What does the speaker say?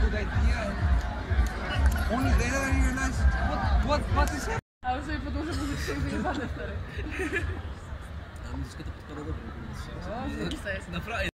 good idea. Only then I realized what what what is happening. I was saying for those who don't know, I'm just gonna put it on the phone.